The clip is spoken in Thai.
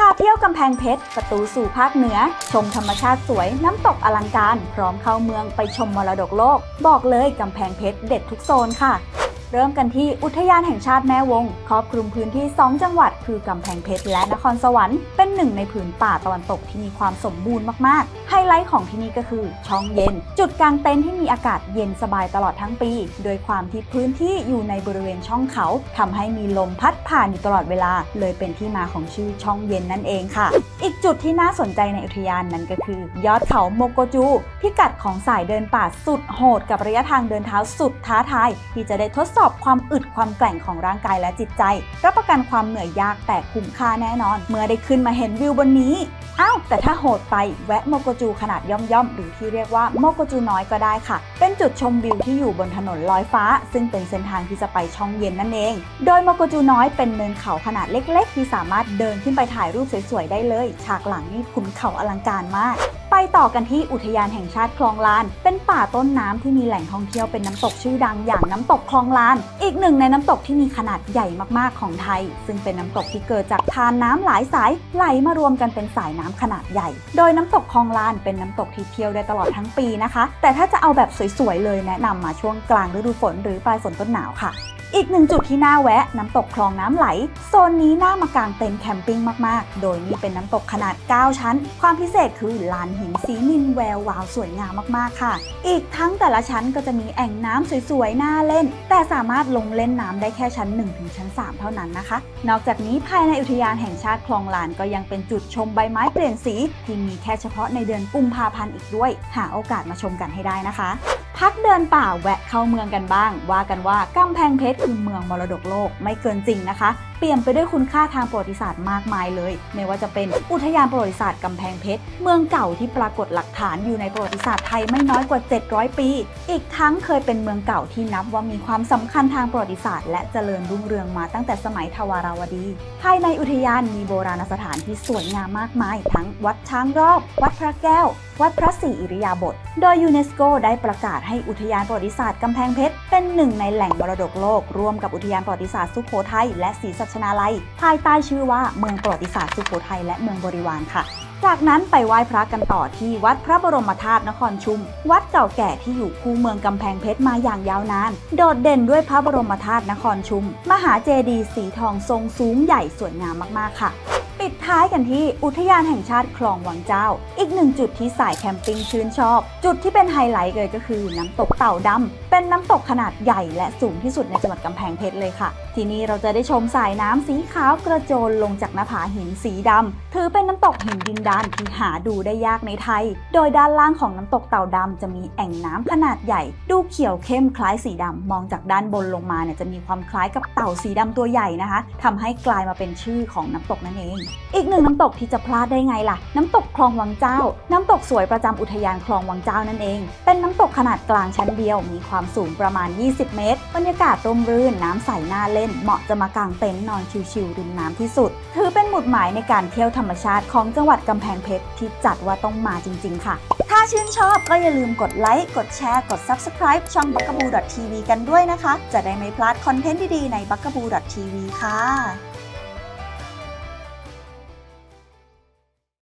พาเที่ยวกำแพงเพชร ประตูสู่ภาคเหนือ ชมธรรมชาติสวยน้ำตกอลังการ พร้อมเข้าเมืองไปชมมรดกโลก บอกเลยกำแพงเพชรเด็ดทุกโซนค่ะ เริ่มกันที่อุทยานแห่งชาติแม่วง ครอบคลุมพื้นที่ 2 จังหวัด คือกำแพงเพชรและนครสวรรค์เป็นหนึ่งในผืนป่าตะวันตกที่มีความสมบูรณ์มากๆ ไฮไลท์ของที่นี่ก็คือช่องเย็น จุดกลางเต็นท์ที่มีอากาศเย็นสบายตลอดทั้งปี โดยความที่พื้นที่อยู่ในบริเวณช่องเขาทำให้มีลมพัดผ่านอยู่ตลอดเวลา เลยเป็นที่มาของชื่อช่องเย็นนั่นเองค่ะ อีกจุดที่น่าสนใจในอุทยานนั้นก็คือ ยอดเขาโมโกจู พิกัดของสายเดินป่าสุดโหด กับระยะทางเดินเท้าสุดท้าทายที่จะได้ทดสอบความอึดความแกร่งของร่างกายและจิตใจ รับประกันความเหนื่อยยากแต่คุ้มค่าแน่นอน เมื่อได้ขึ้นมาเห็นวิวบนนี้อ้าวแต่ถ้าโหดไปแวะโมโกจูขนาดย่อมๆ หรือที่เรียกว่าโมโกจูน้อยก็ได้ค่ะ เป็นจุดชมวิวที่อยู่บนถนนลอยฟ้า ซึ่งเป็นเส้นทางที่จะไปช่องเย็นนั่นเอง โดยโมโกจูน้อยเป็นเนินเขาขนาดเล็ก ๆ ที่สามารถเดินขึ้นไปถ่ายรูปสวยๆได้เลย ฉากหลังนี่ขุนเขาอลังการมาก ไปต่อกันที่อุทยานแห่งชาติคลองลาน เป็นป่าต้นน้ำที่มีแหล่งท่องเที่ยวเป็นน้ำตกชื่อดังอย่างน้ำตกคลองลาน อีกหนึ่งในน้ำตกที่มีขนาดใหญ่มากๆของไทย ซึ่งเป็นน้ำตกที่เกิดจากทานน้ำหลายสายไหลมารวมกันเป็นสายน้ำขนาดใหญ่ โดยน้ำตกคลองลานเป็นน้ำตกที่เที่ยวได้ตลอดทั้งปีนะคะ แต่ถ้าจะเอาแบบสวยๆเลยแนะนำมาช่วงกลางฤดูฝนหรือปลายฝนต้นหนาวค่ะ อีกหนึ่งจุดที่น่าแวะน้ำตกคลองน้ำไหล โซนนี้น่ามากางเต็นท์แคมปิ้งมากๆ โดยนี่เป็นน้ำตกขนาด 9 ชั้น ความพิเศษคือลานหินสีนินแวววาวสวยงามมากๆค่ะ อีกทั้งแต่ละชั้นก็จะมีแอ่งน้ำสวยๆ น่าเล่น แต่สามารถลงเล่นน้ำได้แค่ชั้น 1 ถึงชั้น 3 เท่านั้นนะคะ นอกจากนี้ภายในอุทยานแห่งชาติคลองลานก็ยังเป็นจุดชมใบไม้เปลี่ยนสีที่มีแค่เฉพาะในเดือนกุมภาพันธ์อีกด้วย หาโอกาสมาชมกันให้ได้นะคะ พักเดินป่าแวะเข้าเมืองกันบ้าง ว่ากันว่ากำแพงเพชรคือเมืองมรดกโลกไม่เกินจริงนะคะเปลี่ยนไปด้วยคุณค่าทางประวัติศาสตร์มากมายเลย ไม่ว่าจะเป็นอุทยานประวัติศาสตร์กำแพงเพชร เมืองเก่าที่ปรากฏหลักฐานอยู่ในประวัติศาสตร์ไทยไม่น้อยกว่า 700 ปี อีกทั้งเคยเป็นเมืองเก่าที่นับว่ามีความสำคัญทางประวัติศาสตร์ และเจริญรุ่งเรืองมาตั้งแต่สมัยทวาราวดี ภายในอุทยานมีโบราณสถานที่สวยงามมากมาย ทั้งวัดช้างรอบ วัดพระแก้ววัดพระศรีอิริยาบถ โดยยูเนสโกได้ประกาศให้อุทยานประวัติศาสตร์กำแพงเพชร เป็นหนึ่งในแหล่งมรดกโลก ร่วมกับอุทยานประวัติศาสตร์สุโขทัยและศรีสชนาลัย ภายใต้ชื่อว่าเมืองประวัติศาสตร์สุโขทัยและเมืองบริวารค่ะ จากนั้นไปไหว้พระกันต่อที่วัดพระบรมธาตุนครชุม วัดเก่าแก่ที่อยู่คู่เมืองกำแพงเพชรมาอย่างยาวนาน โดดเด่นด้วยพระบรมธาตุนครชุม มหาเจดีย์สีทองทรงสูงใหญ่สวยงามมากๆค่ะ ปิดท้ายกันที่อุทยานแห่งชาติคลองวังเจ้า อีกหนึ่งจุดที่สายแคมปิ้งชื่นชอบ จุดที่เป็นไฮไลท์เลยก็คือน้ำตกเต่าดำเป็นน้ำตกขนาดใหญ่และสูงที่สุดในจังหวัดกำแพงเพชรเลยค่ะ ที่นี้เราจะได้ชมสายน้ำสีขาวกระโจนลงจากหน้าผาหินสีดำถือเป็นน้ำตกหินดินดานที่หาดูได้ยากในไทย โดยด้านล่างของน้ำตกเต่าดำจะมีแอ่งน้ำขนาดใหญ่ ดูเขียวเข้มคล้ายสีดำมองจากด้านบนลงมาเนี่ยจะมีความคล้ายกับเต่าสีดำตัวใหญ่นะคะทำให้กลายมาเป็นชื่อของน้ำตกนั่นเองอีกหนึ่งน้ำตกที่จะพลาดได้ไงล่ะ น้ำตกคลองวังเจ้า น้ำตกสวยประจำอุทยานคลองวังเจ้านั่นเอง เป็นน้ำตกขนาดกลางชั้นเดียว มีความสูงประมาณ 20 เมตร บรรยากาศร่มรื่น น้ำใสน่าเล่น เหมาะจะมากางเต็นท์นอนชิลๆริมน้ำที่สุด ถือเป็นหมุดหมายในการเที่ยวธรรมชาติของจังหวัดกำแพงเพชรที่จัดว่าต้องมาจริง ๆ ค่ะ ถ้าชื่นชอบก็อย่าลืมกดไลค์ กดแชร์ กด Subscribe ช่อง b u g a b o o TV กันด้วยนะคะ จะได้ไม่พลาดคอนเทนต์ดีๆใน b u g a b o o TV ค่ะ